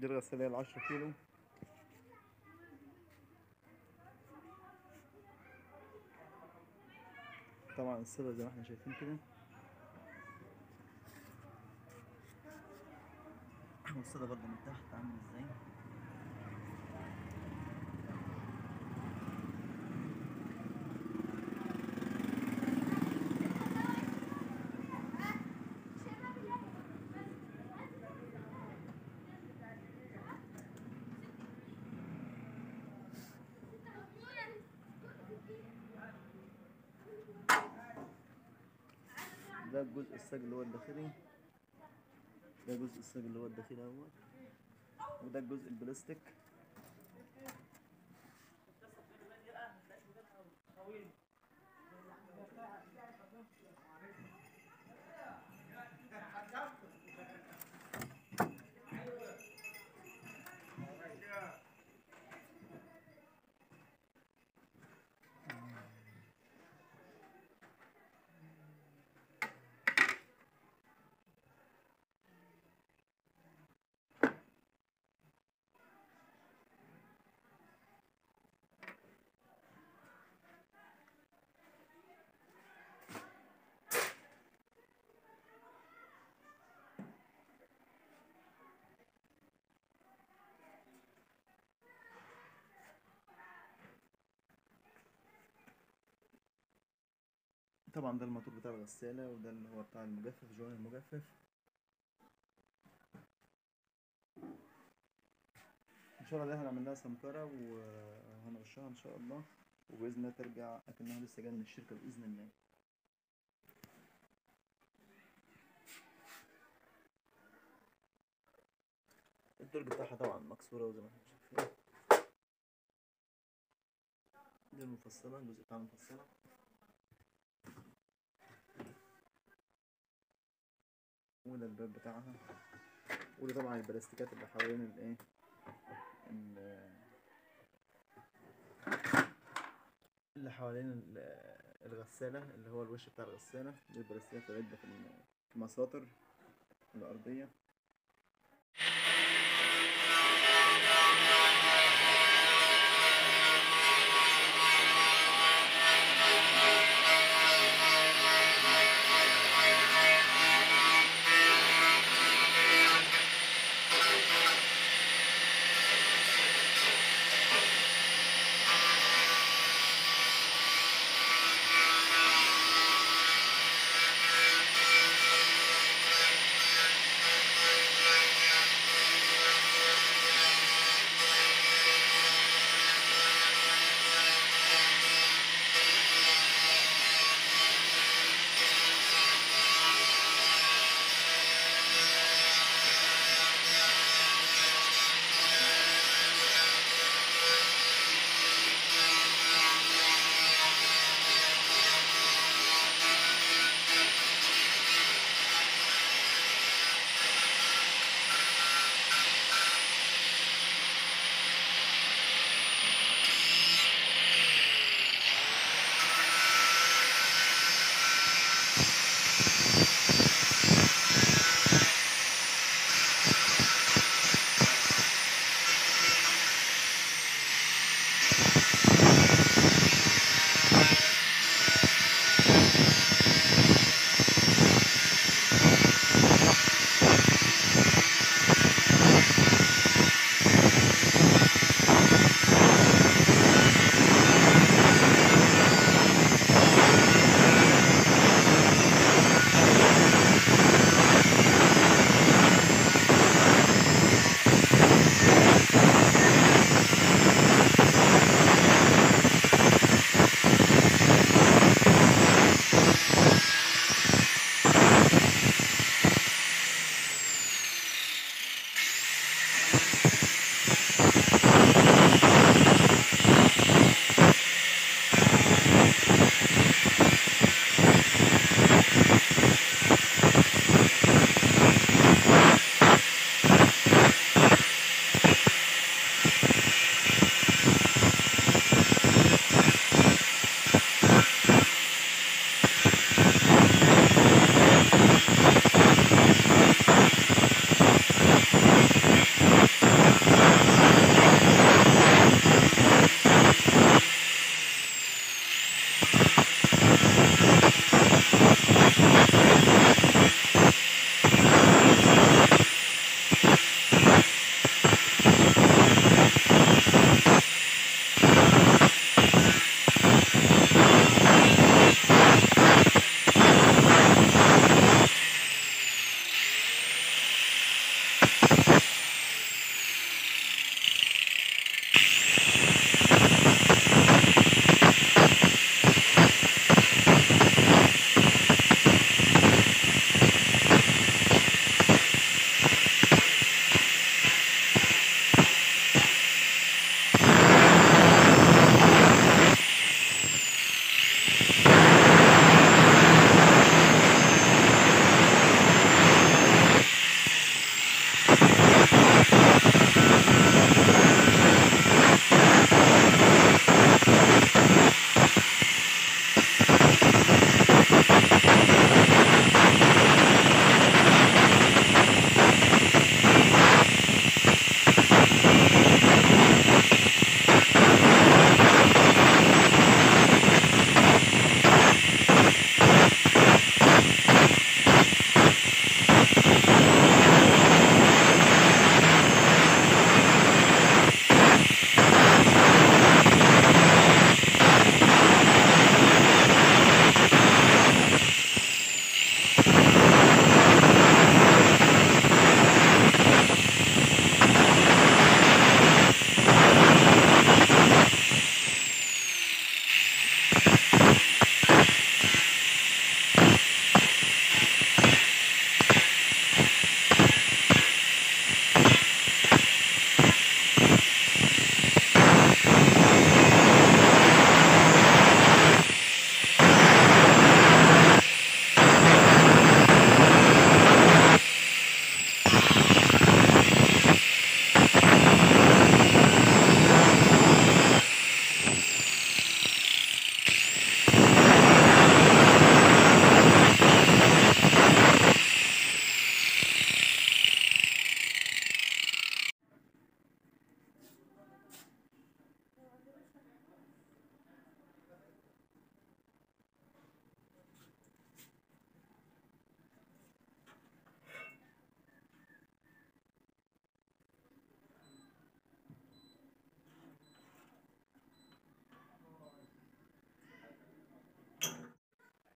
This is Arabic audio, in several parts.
دي الغسالة العشرة كيلو. طبعا الصدى زي ما إحنا شايفين كده. والصدى برضه من تحت عامل إزاي؟ ده الجزء الساج اللي هو الداخلي. ده جزء الساج اللي هو الداخلي أهوت. وده الجزء البلاستيك. طبعا ده الموتور بتاع الغسالة وده اللي هو بتاع المجفف جوان المجفف. إن شاء الله ده هنعمل سمكرة وهنرشها إن شاء الله وبإذن الله ترجع أكنها لسه جاية من الشركة بإذن الله. الدرج بتاعها طبعا مكسورة وزي ما إحنا شايفين. دي المفصلة الجزء بتاع المفصلة. وده الباب بتاعها وده طبعا البلاستيكات اللي حوالين الايه ال- اللي حوالين ال- الغسالة اللي هو الوش بتاع الغسالة. دي البلاستيكات اللي في المساطر الأرضية.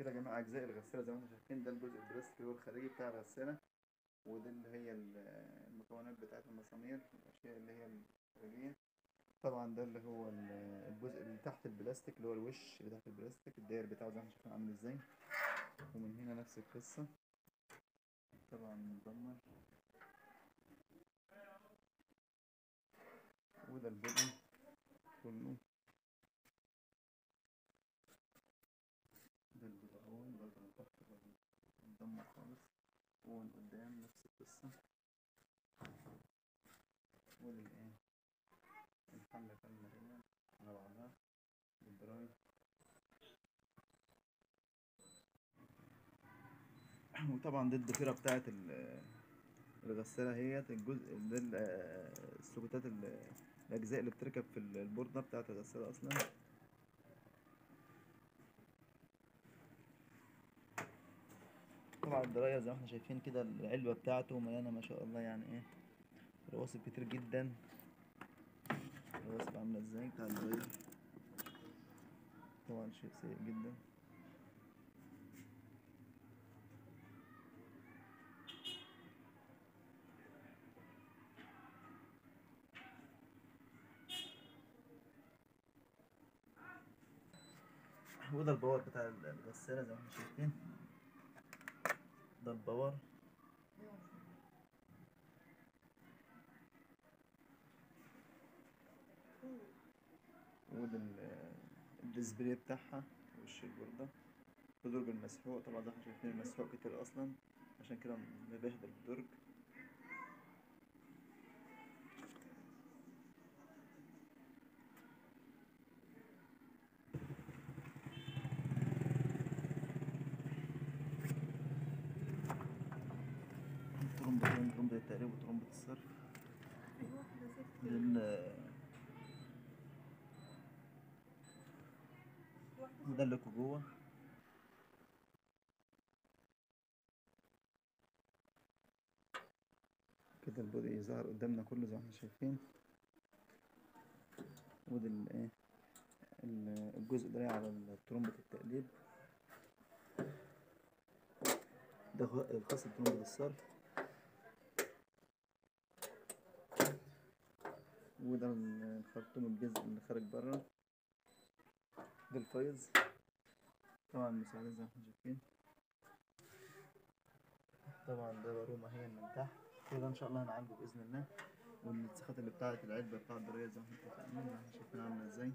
كده يا جماعة أجزاء الغسالة زي ما إحنا شايفين ده الجزء البلاستيك اللي هو الخارجي بتاع الغسالة وده اللي هي ال- المكونات بتاعت المسامير الأشياء اللي هي الخارجية. طبعا ده اللي هو ال- الجزء اللي تحت البلاستيك اللي هو الوش اللي تحت البلاستيك الداير بتاعه زي ما إحنا شايفين عامل إزاي. ومن هنا نفس القصة. طبعا مدمر وده البدن كله ده البدهون برضه من تحت برضه مدمر خالص ومن الايه الحلة كاملة على بعضها بالدراي وطبعا دي الضفيرة بتاعت ال- الغسالة هي الجزء ده ال- السكوتات ال- الأجزاء اللي بتركب في البوردة بتاعت الغسالة أصلا. طبعا الدراية زي ما إحنا شايفين كده العلبة بتاعته مليانة ما شاء الله يعني إيه رواسب كتير جدا. الرواسب عاملة إزاي؟ بتاع الدراية. طبعا شيء سيء جدا. وده ال power بتاع الغسالة زي ما إحنا شايفين. ده ال power. وده ال- ال display بتاعها وش البوردة ده؟ درج المسحوق. طبعا ما إحنا شايفين المسحوق كتير أصلا عشان كده مبهدل الدرج ترمبتين ترمبة التقريب وترمبة الصرف. وده اللي جوه. كده البودي ظهر قدامنا كله زي ما إحنا شايفين. وده الايه ال- الجزء ده على ترمبة التقليب. ده الخاص بترمبة الصرف. وده ال- الخرطوم الجزء اللي خارج بره. ده الفايز طبعا المساعدات زي ما إحنا شايفين طبعا ده بارومة هي من تحت. كده إن شاء الله هنعالجه بإذن الله. والنسخات اللي بتاعت العلبة بتاع الدراية زي ما إحنا شايفين زي ما إحنا شايفين عاملة إزاي.